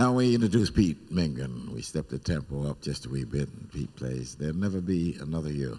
Now we introduce Pete Minger. We step the tempo up just a wee bit, and Pete plays. There'll never be another you.